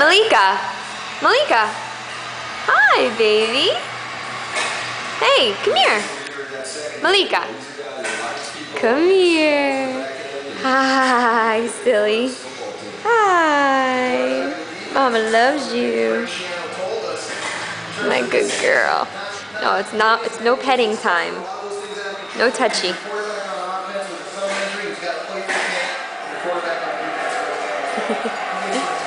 Malika. Malika. Hi, baby. Hey, come here. Malika. Come here. Hi, silly. Hi. Mama loves you. My good girl. No, it's not. It's no petting time. No touchy.